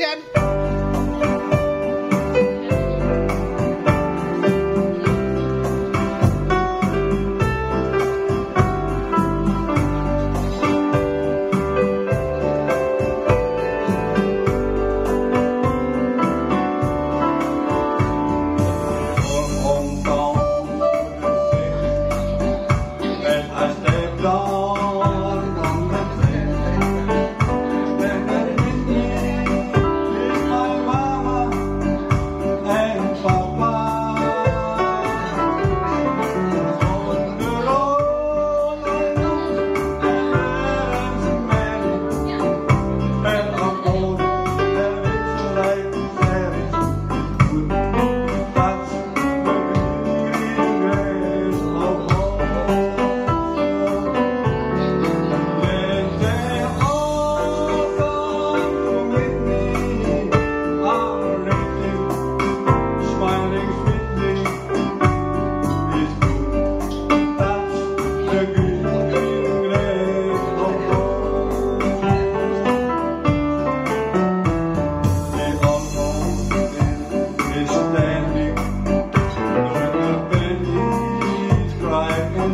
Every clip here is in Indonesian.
Action!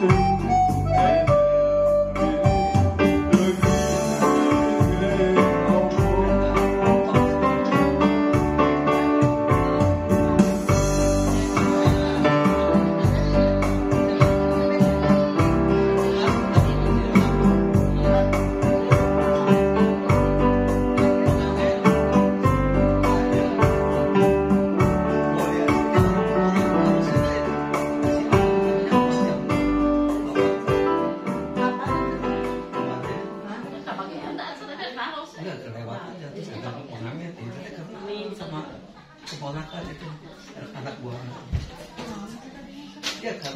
对。Keponakan itu anak buah. Ya